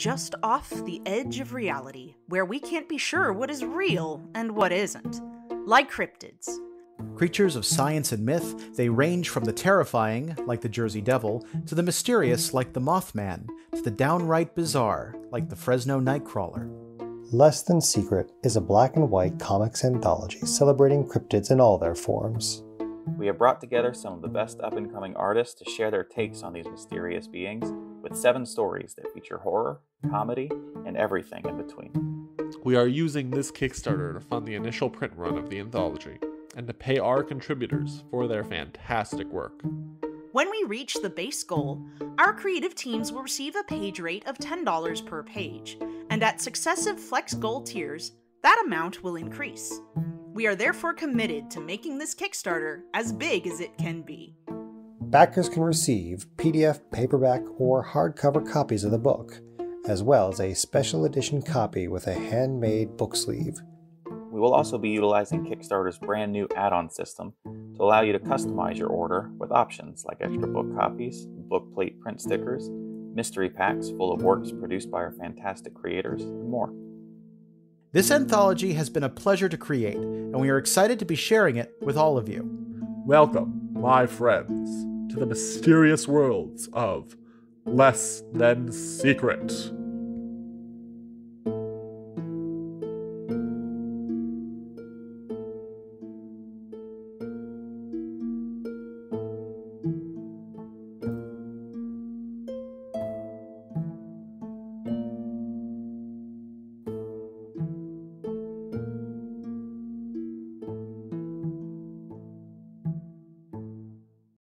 just off the edge of reality, where we can't be sure what is real and what isn't. Like cryptids. Creatures of science and myth, they range from the terrifying, like the Jersey Devil, to the mysterious, like the Mothman, to the downright bizarre, like the Fresno Nightcrawler. Less Than Secret is a black and white comics anthology celebrating cryptids in all their forms. We have brought together some of the best up and coming artists to share their takes on these mysterious beings with seven stories that feature horror, comedy, and everything in between. We are using this Kickstarter to fund the initial print run of the anthology and to pay our contributors for their fantastic work. When we reach the base goal, our creative teams will receive a page rate of $10 per page, and at successive Flex Goal tiers, that amount will increase. We are therefore committed to making this Kickstarter as big as it can be. Backers can receive PDF, paperback, or hardcover copies of the book, as well as a special edition copy with a handmade book sleeve. We will also be utilizing Kickstarter's brand new add on system to allow you to customize your order with options like extra book copies, book plate print stickers, mystery packs full of works produced by our fantastic creators, and more. This anthology has been a pleasure to create, and we are excited to be sharing it with all of you. Welcome, my friends, to the mysterious worlds of Less Than Secret.